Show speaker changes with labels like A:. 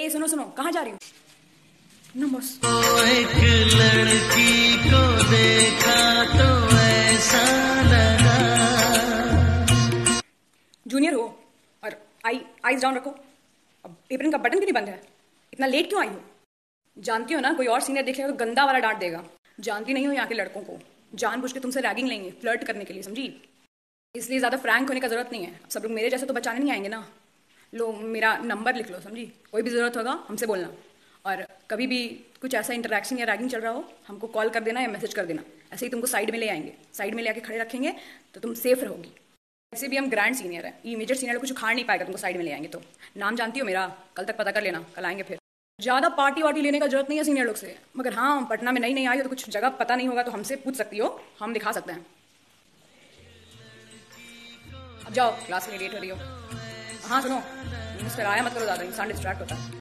A: ए सुनो सुनो कहाँ जा रही हूँ? नमस्ते
B: एक लड़की को देखा तो ऐसा लगा।
A: जूनियर हो और आई आईज डाउन रखो। अब एप्रन का बटन क्यों नहीं बंद है। इतना लेट क्यों आई हो? जानती हो ना कोई और सीनियर देख लेगा तो गंदा वाला डांट देगा। जानती नहीं हो यहाँ के लड़कों को। जानबूझ के तुमसे रैगिंग लेंगे फ्लर्ट करने के लिए समझी? इसलिए ज़्यादा फ्रैंक होने का ज़रूरत नहीं है। सब लोग मेरे जैसे तो बचाने नहीं आएँगे ना। लो, मेरा नंबर लिख लो, समझी? कोई भी ज़रूरत होगा, हमसे बोलना। और कभी भी कुछ ऐसा इंटरेक्शन या रैगिंग चल रहा हो, हमको कॉल कर देना या मैसेज कर देना। ऐसे ही तुमको साइड में ले आएँगे। साइड में ले आके खड़े रखेंगे तो तुम सेफ़ रहोगी। ऐसे भी हम ग्रैंड सीनियर है। ये मेजर सीनियर कुछ उखाड़ नहीं पाएगा तुमको साइड में ले आएँगे तो। नाम जानती हो मेरा? कल तक पता कर लेना, कल आएँगे फिर। ज़्यादा पार्टी वार्टी लेने का ज़रूरत नहीं है सीनियर लोग से। मगर हाँ पटना में नई नहीं आई हो तो कुछ जगह पता नहीं होगा तो हमसे पूछ सकती हो। हम दिखा सकते हैं। अब जाओ क्लास में लेट हो रही हो। हाँ सुनो। मुझसे आया मत करो ज़्यादा इंसान डिस्ट्रैक्ट होता है।